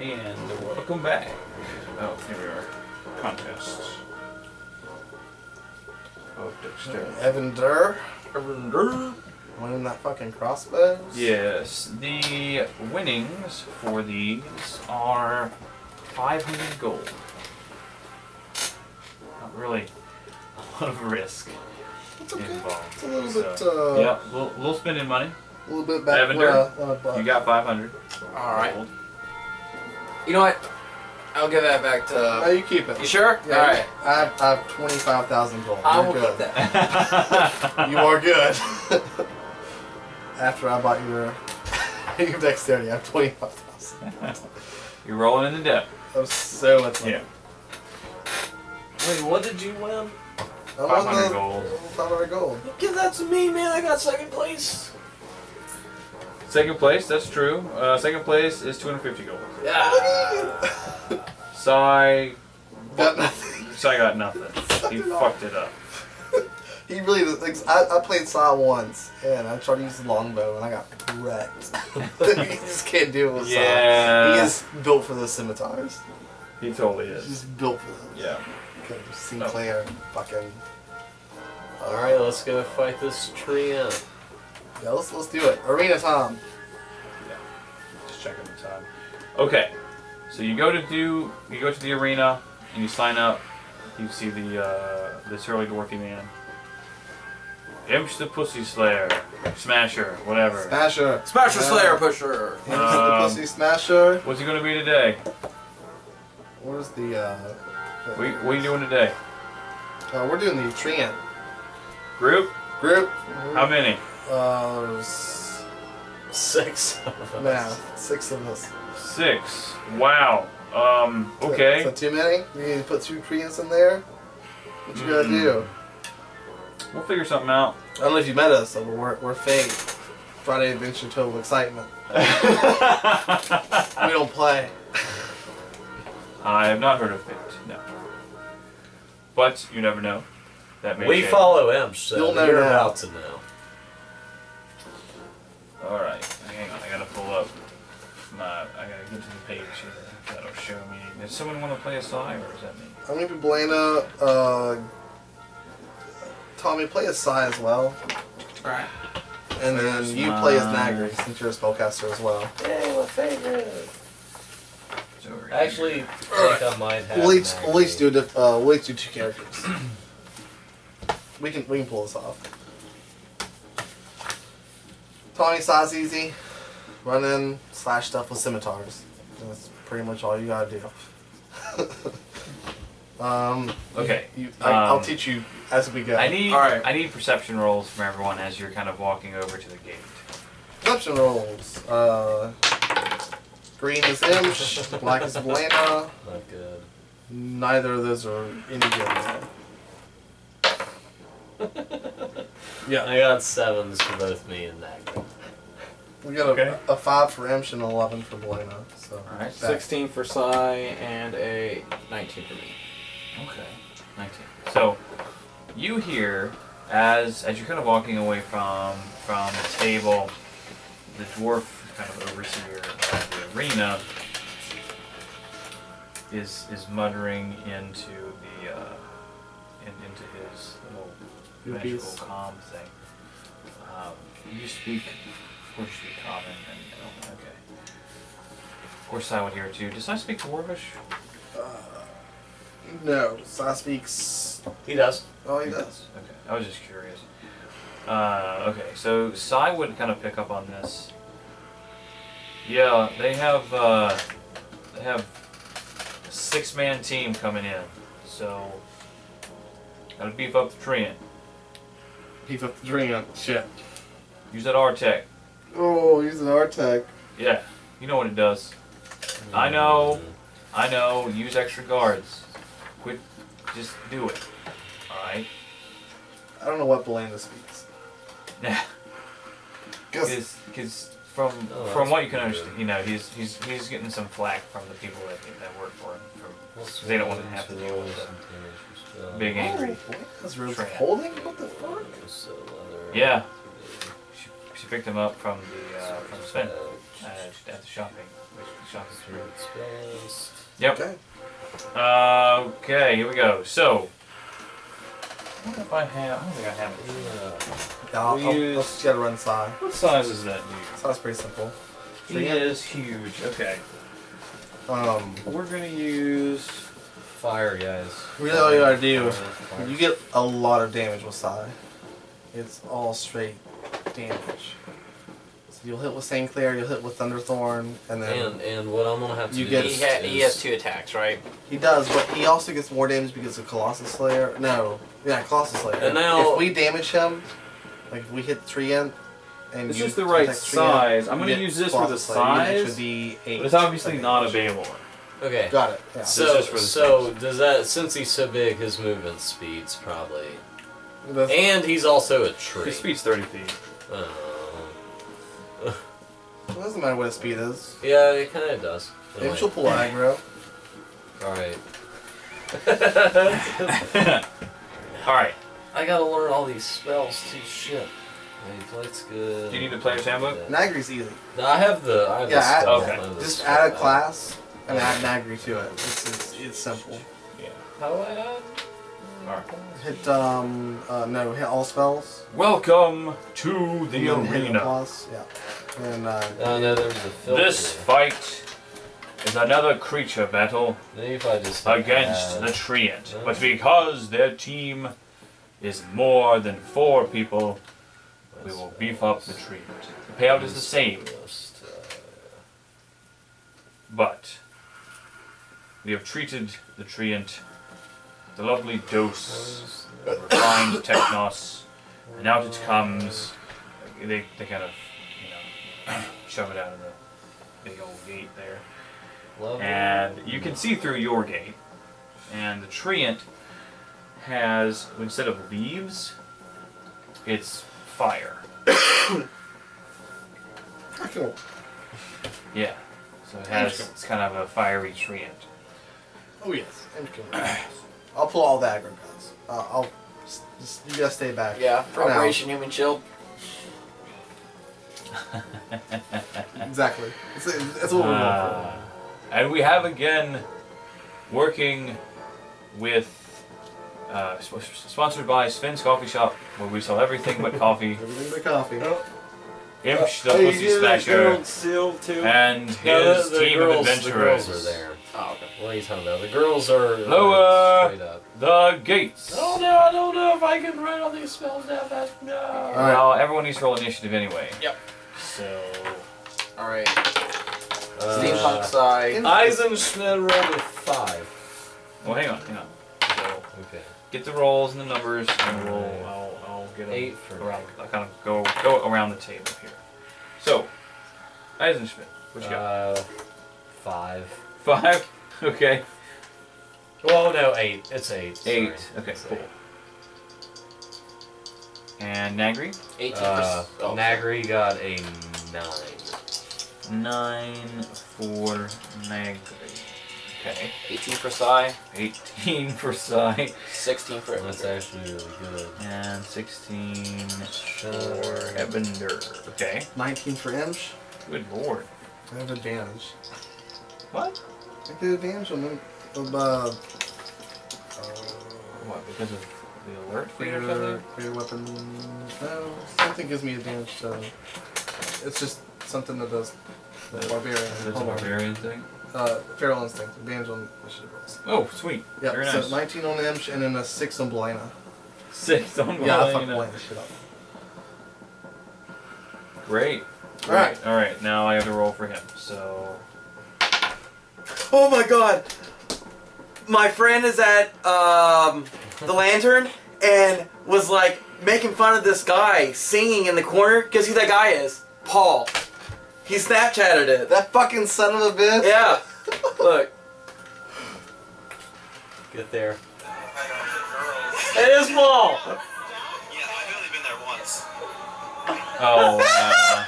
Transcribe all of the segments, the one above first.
And welcome back. Oh, here we are. Contests. Of dexterity. Evendur winning that fucking crossbows. Yes, the winnings for these are 500 gold. Not really a lot of risk It's okay. involved. It's a little So, bit, uh, yeah, little, little spending money. a little bit back Evan where Durr, I- when I bought- You got 500 All right. gold. You know what? I'll give that back No, to. you keep it. You sure? Yeah, All right. I have, I have 25,000 gold. I You're will good. keep that. You are good. After I bought your, your dexterity, I have 25,000. You're rolling in the depth. That was so much money. Yeah. Wait, what did you win? I won uh, 500 the- gold. 500 gold. Give that to me, man. I got second place. Second place, that's true. Uh, second place is 250 gold. Yeah. Sai, Got nothing. Sai got nothing. He fucked it up. He really does. Like, I, I played Saw once, and I tried to use the longbow, and I got wrecked. he just can't deal with. Yeah. He is built for those scimitars. He totally is. He's built for them. Yeah. Because Sinclair, fucking. All right, let's go fight this Treant. Yeah, let's, let's do it. Arena Tom. Just checking the time. Okay, so you go to do you go to the arena and you sign up. You see the uh, this early Dorothy man. Imps the Pussy Slayer, Smasher, whatever. Smasher. Smasher Yeah. Slayer Pusher. Here's Um, the Pussy Smasher. What's he gonna be today? Where's the, uh. the- What, what are you doing today? Uh, we're doing the Treant Group? group. How many? Uh, there's. Six of us. Nah, six of us. Six. Wow. Um. Is Okay. that too many? We need to put two Treants in there? What you gotta do? We'll figure something out. I don't know if you met us, so we're, we're Fate. Friday Adventure Total Excitement. We don't play. I have not heard of it. No. But you never know. That may We change. follow imps, so You'll never know you're about to know. All right, hang on. I gotta pull up my. I gotta get to the page here. That'll show me. Does someone want to play a Sai, or is that me? I'm gonna be Belena, uh. Tommy, play a Sai as well. Alright. And then Where's you play as my- Nagrie since you're a spellcaster as well. Yay, my favorite. It's over I actually here. think I might have. We'll each, we'll each do a diff, uh, we'll each do two characters. we can we can pull this off. Tommy Sai's easy. Run in, slash stuff with scimitars. That's pretty much all you gotta do. um, Okay. you, I, I'll Um, teach you as we go. I need. All right. I need perception rolls from everyone as you're kind of walking over to the gate. Perception rolls. Uh, green is Imsh, black is Belena. Not good. Neither of those are any good. Yeah. I got sevens for both me and Nagrie. We got a, Okay. a five for Imsh and an eleven for Belena. So All right. back. 16 for Sai and a 19 for me. Okay. 19. So you hear as as you're kind of walking away from from the table, the dwarf kind of overseer of the arena is is muttering into the magical Earpiece. calm thing. Um, you speak, of course, you speak common, and oh, okay. Of course, I would hear it too. Does I speak dwarvish? No, Sai speaks. He does. Oh, he does. Okay, I was just curious. Uh, okay, so Sai would kind of pick up on this. Yeah, they have uh, they have a six-man team coming in, so gotta beef up the trend. He's up the dream. Shit. Use that R-Tech. Oh, he's an Artec. Yeah, you know what it does. I know, I know. Use extra guards. Quit, just do it. All right. I don't know what Belena speaks. Yeah. Cause Because from Oh, from what you can understand, you know, he's he's he's getting some flack from the people that that work for him. From they don't want to have to deal with the big angry. Belena's really holding. What the fuck? Yeah. She, she picked them up from the uh, from Sven at, at the shopping shopping street. Yep. Okay. Uh, okay, here we go. So, what if I have? I don't think I have it. Yeah. Yeah, I'll, We I'll, use- I'll just gotta run Sai. What size is that dude? That's pretty simple. He is huge. Okay. Um, We're gonna use fire, guys. really all you gotta do, Fire. you get a lot of damage with Sai. It's all straight damage. So you'll hit with St. Clair, you'll hit with Thunderthorn, and then And and what I'm gonna have to You do get- He, ha- he has two attacks, right? he does, but he also gets more damage because of Colossus Slayer. No, yeah, Colossus Slayer. And now- if we damage him, like if we hit Treant, and It's you just the right protect Treant, size. I'm you gonna get use this for the Colossus Slayer, which size, would be eight. But it's obviously of not a damage. Balor. Okay. Got it. Yeah. So just for the so does that since he's so big, his movement speed's probably, That's- and he's also a tree. His speed's 30 feet. Oh. It doesn't matter what his speed is. yeah, it kind of does. Maybe she'll pull aggro. All right. All right. I gotta learn all these spells too. Shit. Wait, let's good. Do you need the player's handbook? Nagrie's easy. No, I have the. I have Yeah, the add- spell. Okay. I have the Just spell. add a class and add Nagrie to it. It's, it's, it's simple. Yeah. How do I add? All right. Hit um uh, no hit all spells. Welcome to the and then hit a arena. plus. Yeah. And uh, Oh no, there's a filter. This fight is another creature battle Maybe I just against add- the Treant. But because their team is more than four people, we will beef up the Treant. The payout is the same, Just, uh, but we have treated the Treant with a lovely dose of refined technos, and out it comes. They, they kind of, you know, shove it out of the big old gate there. level. And you can see through your gate. And the treant has, instead of leaves, it's fire. I can Yeah. So it has, it's kind of a fiery treant. Oh yes. I'm kidding. I'll pull all the aggro guns. Uh, I'll just, just you gotta stay back. Yeah, For now. Operation Human Shield. Exactly. It's, it's what we're going Uh, and we have again working with, uh, sp- sponsored by Sven's Coffee Shop, where we sell everything but coffee. Everything but coffee. Imsh, the Pussy Smasher, seal too. and his No, the, the team girls, of The girls adventurers. are there. Oh, okay. What are you talking about? The girls are Lower. straight. The gates. Oh no, I don't know if I can write all these spells down fast. No. Alright. Well, everyone needs to roll initiative anyway. Yep. So, Alright. Uh, Steampunk side. Eisenschmidt rolled a five. well, hang on, hang on. So, Okay. get the rolls and the numbers, and we'll I'll, I'll get them Eight for around. I'll kind of go go around the table here. So, Eisenschmidt, what you got? Uh, five. Five. Okay. Well, no, eight. It's eight. sorry. Eight. Okay. It's Cool. eight. And Nagrie. 18 Uh. Oh, Nagrie got a nine. Nine for Nagrie. Okay. 18 for Sai. 18 for Sai. 16 for That's actually really good. And 16 Sure. for Evendur. Okay. 19 for Imsh. Good lord. I have advantage. What? I get advantage on them. Of, uh, What? Because of the alert for feed or your, something? for your weapon. No, something gives me advantage. So it's just something that does the barbarian. That's a barbarian thing. Uh, feral instinct. Advantage on initiative rolls. Oh, sweet. Yeah, Very so nice. 19 on Imsh and then a 6 on Belena. Six on Yeah, I Belena. fucked Belena shit up. Great. All right. All right. Now I have to roll for him. So Oh my god. My friend is at um, the lantern and was like making fun of this guy singing in the corner. Guess who that guy is? Paul. He Snapchatted it. That fucking son of a bitch. Yeah. Look. Get there. It is Paul. Yeah, I've only been there once. Oh, uh,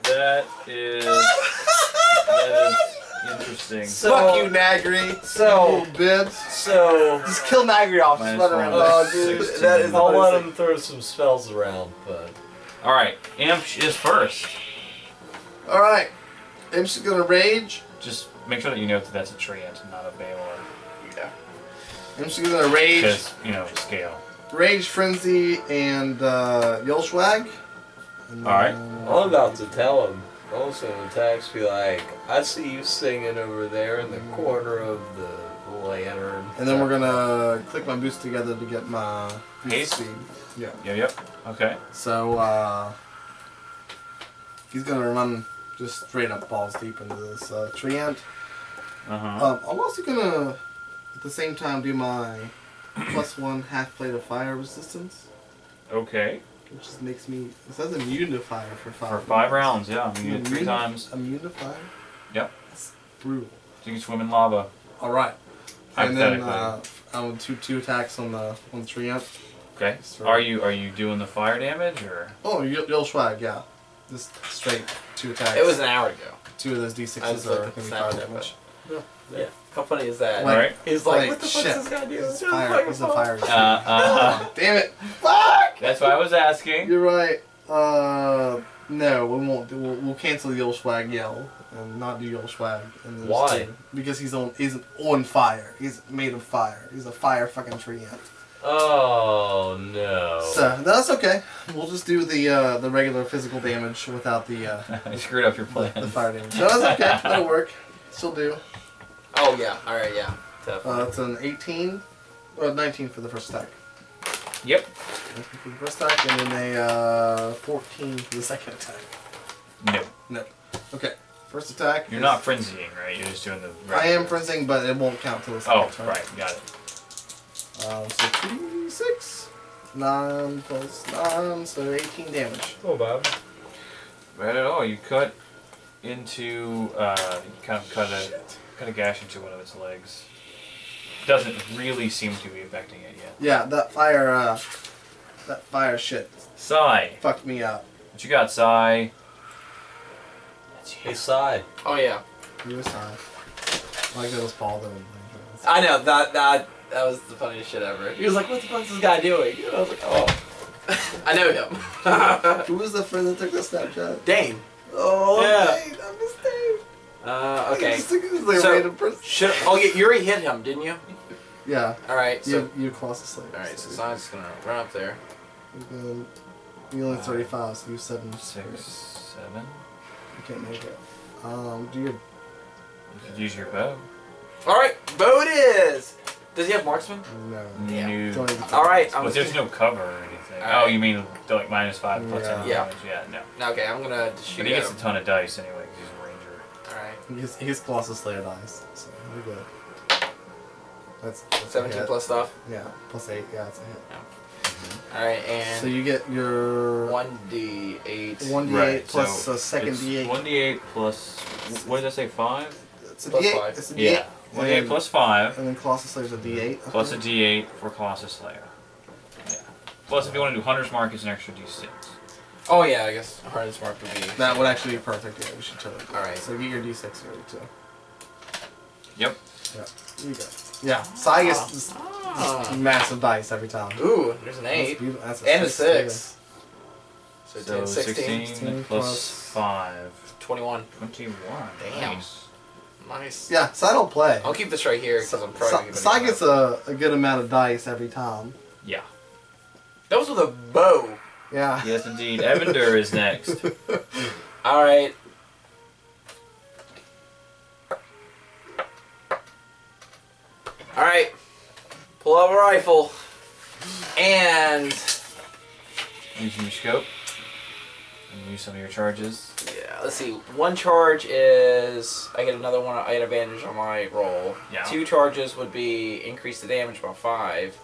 that is that is interesting. So, Fuck you, Nagrie. So- bitch. so Just kill Nagrie off. Just Minus run one. around. Uh, there. dude, 16. that is- I'll let him throw some spells around, but All right, Imp is first. All right. Imp's gonna rage. Just make sure that you note that that's a treant, not a Balor. Yeah. Imp's gonna rage, Because, you know, scale. rage, frenzy, and uh, Yolschwag. And, All right. I'm about to tell him. Also, attacks be like, I see you singing over there in the corner of the lantern. And then we're gonna click my boost together to get my boost Haste? speed. Yeah. Yep, yep. Okay. So uh, he's gonna run just straight up balls deep into this uh, treant. Uh huh. Um, I'm also gonna at the same time do my plus one half plate of fire resistance, okay. Which just makes me it says immune to fire for five. For five rounds, yeah. You get it three times. Immune to fire. Yep. That's brutal. So you can swim in lava. All right. And then uh, I'm gonna two attacks on the on the treant. Okay. Sure. Are you are you doing the fire damage or? Oh, you'll, you'll swag, yeah. Just straight two attacks. It was an hour ago. two of those I d6s was are looking gonna be fire at damage. Yeah. How funny is that? Like- Alright. He's like, like, what the shit. fuck's this guy doing? It's fire. It's a fire. Uh, uh, Damn it! Fuck! that's what I was asking. You're right. Uh, no, we won't. Do, we'll, we'll cancel the Yolschwag yell and not do Yolschwag. And then Why? Because he's on. He's on fire. He's made of fire. He's a fire fucking treant. Oh no. So that's okay. We'll just do the uh, the regular physical damage without the uh, I screwed up your the, plan. the fire damage. No, that's okay. That'll work. Still do. Oh yeah. All right. Yeah. Tough. Uh, it's an 18 or 19 for the first attack. Yep. for the first attack, and then a uh, 14 for the second attack. No. No. Okay. First attack. You're is- not frenzying, right? You're just doing the. I am regular- frenzying, but it won't count till the Oh, turn. right. Got it. Um, so 2d6. 9 plus 9, so 18 damage. Oh, Bob. Right at all. You cut into. Uh, you kind of cut a cut a gash into one of its legs. Doesn't really seem to be affecting it yet. Yeah, that fire, uh, that fire shit Sigh. fucked me up. What you got, Sai? Hey, side. Oh yeah. You was high. I like that was Paul though. I know that that that was the funniest shit ever. He was like, "What the fuck is this guy doing?" And I was like, "Oh, I know him." Who was the friend that took the Snapchat? Dane. Oh, Yeah. Dane, I missed Dave. Uh, okay. Just think it was like So- random. Should oh yeah, Yuri hit him, didn't you? Yeah, All right. So you you Colossus Slayer. all right. So Simon's gonna run up there. Um, you only 35, so you seven. Six, seven. You can't make it. Um, do your You could use your bow. All right. Bow it is. Does he have marksman? no. Yeah. New- All right. I'm But there's no cover or anything. Alright. Oh, you mean like minus five plus Yeah. ten Yeah. damage? Yeah, no. Okay. I'm gonna shoot But he gets a ton of dice anyway because he's a ranger. All right. He's, he's Colossus Slayer dice, so you're good. That's, that's 17 plus stuff. Yeah, plus 8, yeah, it's a hit. Mm-hmm. All right. And So you get your one d eight. 1d8 plus so a second d8. 1d8 plus. What did I say? Five? It's a plus d8. five. It's a d8. Yeah. 1d8 plus five And then Colossus Slayer's a d8. Mm-hmm. plus a okay. d8 for Colossus Slayer. Yeah. Plus, if you want to do Hunter's Mark, it's an extra d6. Oh yeah. I guess Hunter's Mark would be. That would actually be perfect, yeah, we should totally do All that. right. So get your d6 ready too. Yep. Yeah, you go. Yeah, Sai gets just Ah. massive dice every time. Ooh, there's an That's eight beautiful. That's and a six. six. So, So 10, 16, 16, 16 plus plus- 5. 21. 21. Damn. Nice. Nice. Yeah, Sai don't play. I'll keep this right here because I'm probably Sai gonna Sai be- gets a, a good amount of dice every time. Yeah. That was with a bow. Yeah. Yes, indeed. Evendur is next. All right. All right. Pull out a rifle. And Using your scope. And use some of your charges. yeah, let's see. One charge is I get another one. I get advantage on my roll. Yeah. Two charges would be increase the damage by five.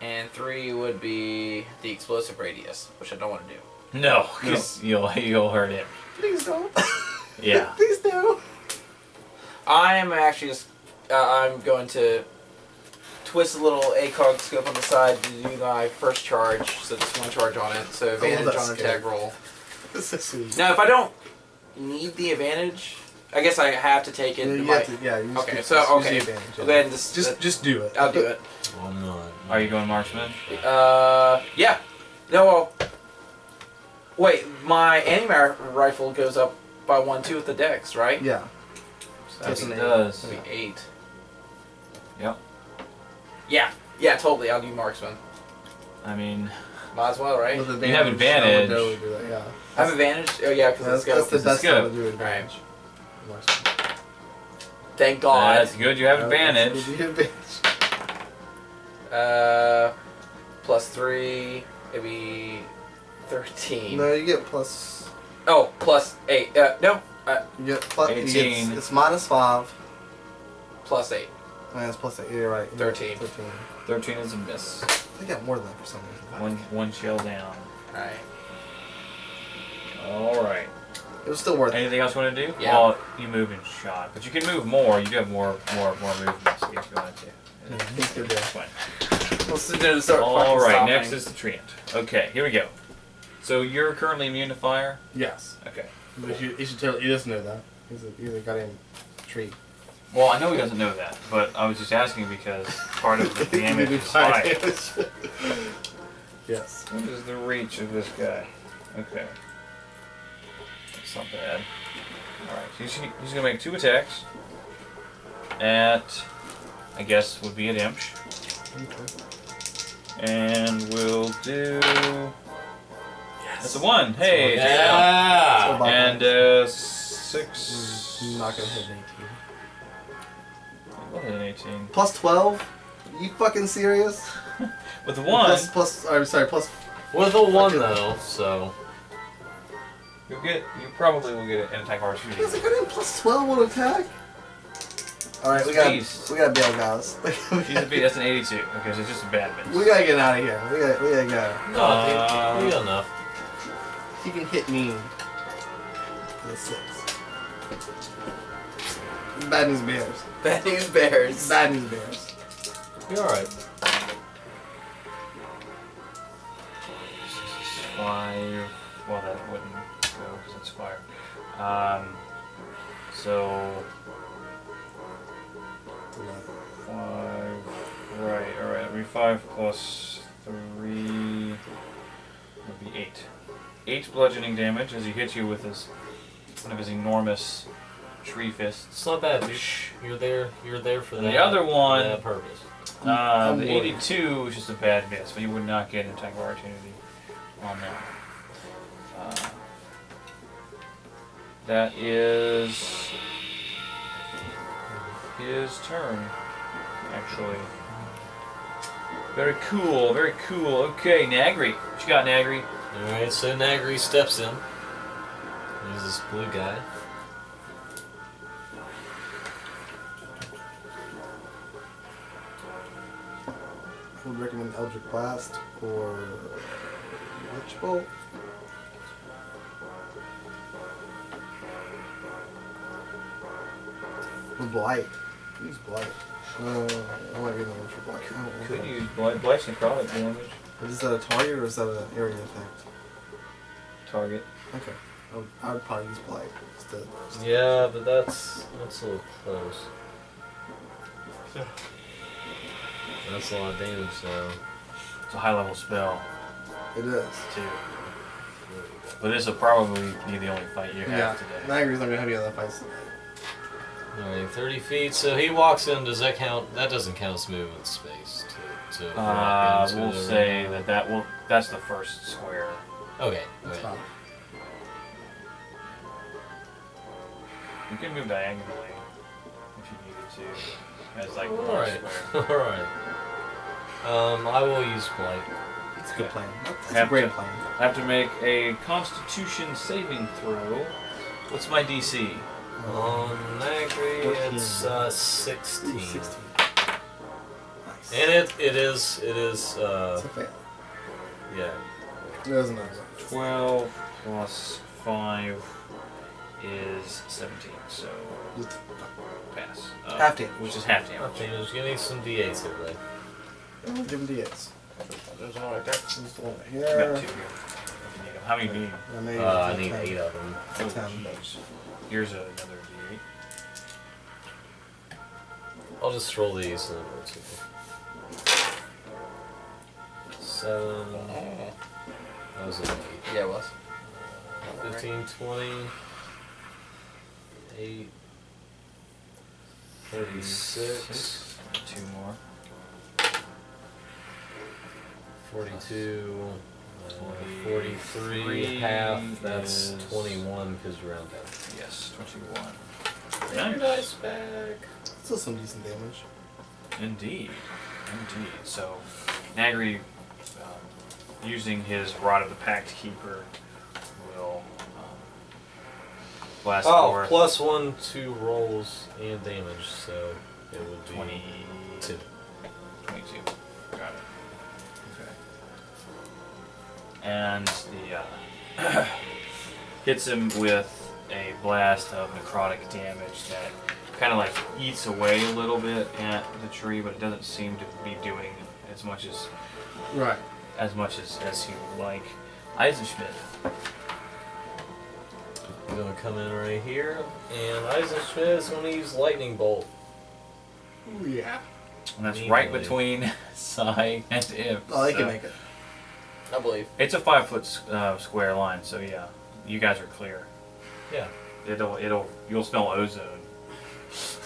And three would be the explosive radius, which I don't want to do. No, because you'll, you'll hurt him. Please don't. Yeah. Please don't. I'm actually just uh, I'm going to twist a little ACOG scope on the side to do my first charge, so there's one charge on it, so advantage Oh, on attack scary. roll. This is sweet. Now, if I don't need the advantage, I guess I have to take it. Yeah, you my, have to, yeah, you Okay, get- so, just use okay. the advantage, I'll yeah. go ahead and just, Just, just do it. I'll do it. I'm not. Are you going marksman? Uh, yeah. No, well, Wait, my anti rifle goes up by one two with the dex, right? Yeah. So Yes, that's Yes, it does. gonna be eight. Yep. Yeah, yeah, totally. I'll do marksman. I mean, Might as well, right? With You have advantage. I would totally do that, yeah. I have advantage. Oh yeah, because That's, it's that's the best good. time to do advantage. Thank God. that's good. You have advantage. You have advantage. Uh, plus three, maybe thirteen. No, you get plus. Oh, plus eight. Uh, no, uh, You get plus. You get, 18. it's minus five. plus eight. And it's plus eight. You're right. You get Thirteen. Thirteen. Thirteen is a miss. I got more than that for some reason. One one shell down. All right. All right. It was still worth it. Anything else you want to do? Yeah. Well, you move and shot, but you can move more. You do have more more more movements if you wanted to. He's good there. That's fine. We'll sit there and start. All fucking right. stopping. Next is the treant. Okay, here we go. So you're currently immune to fire. Yes. Okay. But you, you should tell. He doesn't know that. He's a, he's a goddamn tree. Well, I know he doesn't know that, but I was just asking because part of the damage is fire. yes. What is the reach of this guy? Okay. That's not bad. Alright, he's, he's gonna make two attacks. At, I guess, would be at Imsh. And we'll do. That's a one. Hey, take it out. Yeah. And uh, six. He's not gonna hit an 18. What an 18. Plus 12? You fucking serious? With the one, Plus, plus, I'm sorry, plus. With a one though, so you'll get. You probably will get an attack He has a opportunity. goddamn plus 12 on attack? Alright, we got we gotta bail, guys. we, He's a B, that's an 82. Okay, so it's just a bad miss. we gotta get out of here. We gotta, we gotta go. no, Uh, dude, we got enough. He can hit me. The six. Bad news bears. Bad news bears. Bad news bears. You're alright. Five. Well, that wouldn't go because it's fire. Um, so Right. All right. It'd be five plus three. Would be eight. Eight bludgeoning damage as he hits you with his one of his enormous tree fists. It's not bad, dude. You're there. You're there for And that. the other one, that purpose. uh, the 82 is just a bad miss, but you would not get an attack of opportunity on that. Uh, that is his turn, actually. Very cool, very cool. Okay, Nagrie. What you got, Nagrie? Alright, so Nagrie steps in. There's this blue guy. I would recommend Eldritch Blast or Witch Bolt. Or Blight. Use Blight. Uh, I might be the one for Blight. I don't know. Could use Blight, Blight's necrotic damage. Is that a target or is that an area effect? Target. Okay. I would, I would probably use Blight instead. Yeah, but that's that's a little close. That's a lot of damage though. It's a high level spell, It is. too. But this will probably be the only fight you have Yeah. today. Nagrie's not gonna have any other fights. Alright, 30 feet. So he walks in. Does that count? That doesn't count as movement space. To, to Uh, walk we'll the say arena. that that will. That's the first square. Okay. That's fine. You can move diagonally if you needed to, as like one Alright. square. Alright. Um, I will use flight. It's a good plan. That's a great to- plan. I have to make a Constitution saving throw. What's my DC? On Nagrie, 14. it's uh, 16. 16. Nice. And it it is it is uh It's a fail. yeah. It doesn't matter. Twelve plus five is seventeen. So pass. Uh, Half damage. Which is half damage. Okay, just give me some d8s here, right? give him D8s. There's one right there. There's the one right I here. got two here. If you need 'em. How many do you need? And then you Uh, I need 10. eight of them. Oh, Ten. Jeez. Here's another D8. I'll just roll these and then roll two. Seven. That was an eight. Yeah, it was. right? 15, 20, 8, 36, Two more. 42, 43, half, that's is- 21 because you round down. Yes, 21. Your dice back. Still some decent damage. Indeed. Indeed. So, Nagrie, um, using his Rod of the Pact Keeper, will um, blast Oh, forth plus one, two rolls and damage, so it would be 22. 22. And the uh, hits him with a blast of necrotic damage that kind of like eats away a little bit at the tree, but it doesn't seem to be doing as much as Right. as much as, as he would like. Eisenschmidt. I'm gonna come in right here, and Eisenschmidt is gonna use Lightning Bolt. Ooh, yeah. And that's right between Sai and Imp. Oh, they so- can make it. I believe. It's a five foot uh, square line, so yeah, you guys are clear. Yeah. It'll it'll you'll smell ozone.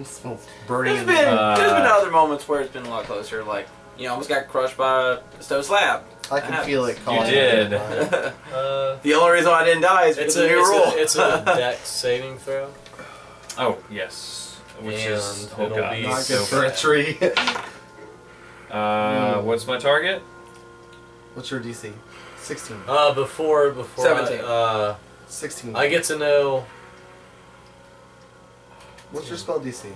It smells burning There's in been Uh, there's been other moments where it's been a lot closer. Like you know, almost got crushed by a stove slab. I can feel it calling. did. Uh, the only reason why I didn't die is it's because a, of the new it's, rule. a, it's a dex saving throw. Oh yes, which is And oh it'll god, be Not so good for a tree. Uh, Hmm. what's my target? What's your DC? 16. Uh, before before 17. I, uh, 16. I get to know. What's your spell DC?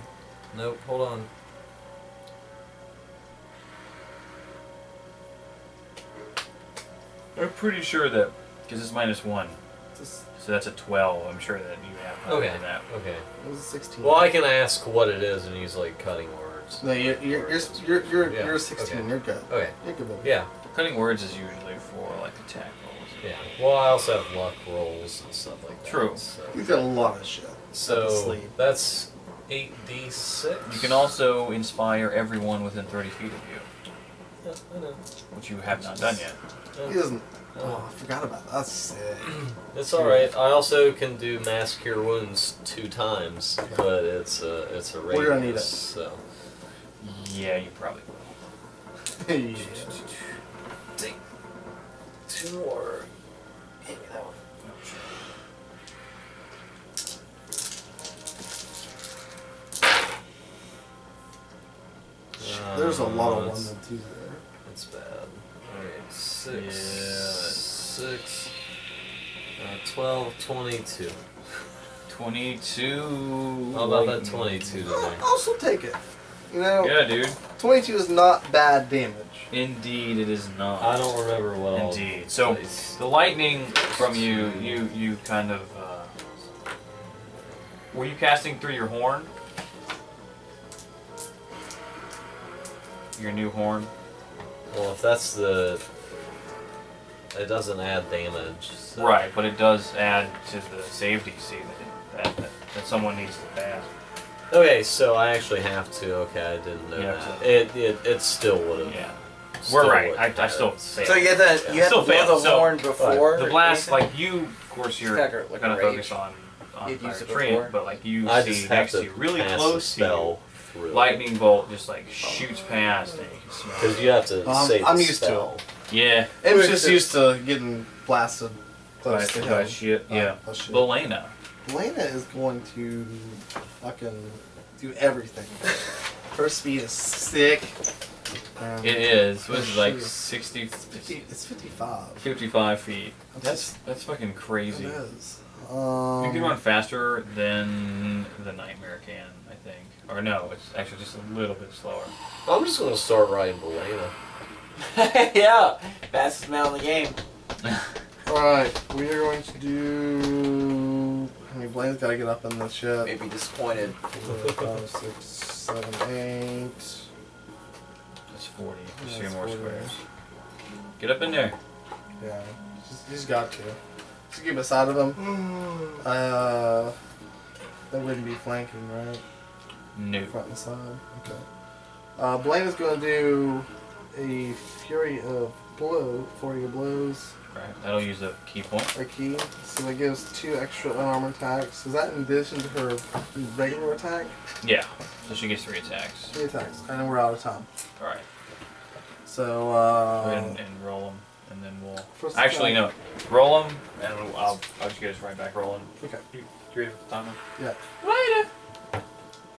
Nope, hold on. I'm pretty sure that because it's minus one, Just- so that's a twelve. I'm sure that you have Okay. that. Okay. It was a 16. Well, I can ask what it is and use like cutting words. no, you're you're you're you're, you're, Yeah, you're 16. okay. You're good. Okay. You're good. Yeah. Cutting words is usually for like attack rolls. Yeah. Well, I also have luck rolls and stuff like that. True. So, You've got a lot of shit. so sleep. that's eight d six. You can also inspire everyone within 30 feet of you, Yeah, I know. which you have not done yet. He doesn't. Oh, I forgot about that. That's sick. It's all right. I also can do mass cure wounds two times, but it's a it's a radius. We're gonna need it. So Yeah, you probably will. yeah. Take two more. Give me that one. There's a lot of Uh, ones and twos there. That's bad. Alright, six. Yeah. Six. Uh, 12, 22. 22. How about that lightning. 22 I'll today? also take it. You know, Yeah, dude. 22 is not bad damage. Indeed, it is not. I don't remember what all Indeed. So dice- the lightning from you, you, you kind of. Uh, were you casting through your horn? Your new horn. Well, if that's the. It doesn't add damage. So. Right, but it does add to the save DC that, that, that, that someone needs to pass. Okay, so I actually have to. Okay, I didn't know Yeah, that. so- It, it it still would have. Yeah, we're right. I, I still fail. so you get the you have Still to blow fail, the so- horn before the blast, anything? like you, of course, you're It's kinda like gonna a focus on on You'd fire used it treant, before. but like you I see next to to you, really close to you, spell through. lightning bolt just like shoots past and you can smell Because you have to Um, save I'm the used to spell. Yeah, It was just used to getting blasted by, close to him. shit. Yeah, by shit. Belena. Lena is going to fucking do everything. Her speed is sick. Um, It is. What is it, like 60, It's 50, it's 55. 55 feet. That's That's that's fucking crazy. is. Um, You can run faster than the Nightmare can, I think. Or no, it's actually just a little bit slower. I'm just gonna start riding Belena. yeah, fastest man in the game. Alright, we are going to do. I mean, Blaine's got to get up in the shit. Maybe disappointed. Four, five, six, seven, eight. That's 40. Just Yeah, three more 40. squares. Get up in there. Yeah, he's got to. Just get beside of him. Uh, that wouldn't be flanking, right? No. Front and side. Okay. Uh, Blaine is going to do a Fury of blow for your blows. Right. That'll use a ki point. A key. So that gives two extra unarmored attacks. Is that in addition to her regular attack? Yeah. So she gets three attacks. Three attacks. And then we're out of time. All right. So, uh. and, and roll them, and then we'll. First Actually, attack. no. Roll them, and I'll. I'll just get us right back rolling. Okay. You, you ready for the timer? Yeah. Later.